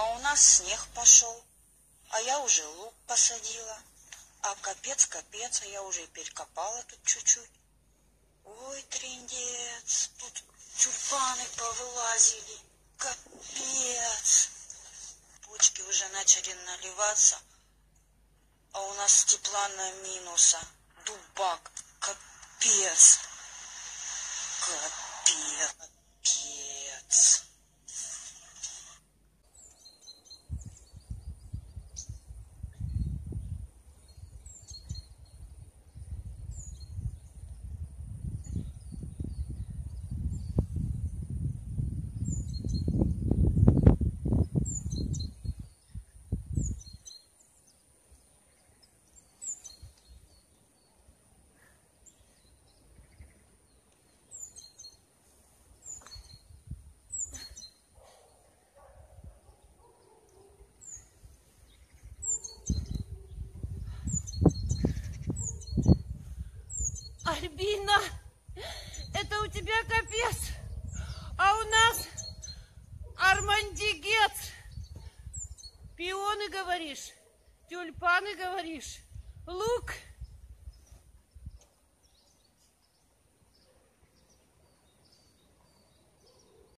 А у нас снег пошел, а я уже лук посадила. А капец, капец, а я уже перекопала тут чуть-чуть. Ой, трендец, тут тюльпаны повылазили. Капец. Почки уже начали наливаться, а у нас тепла на минуса. Дубак. Капец. Альбина, это у тебя капец, а у нас армандигец. Пионы говоришь, тюльпаны говоришь, лук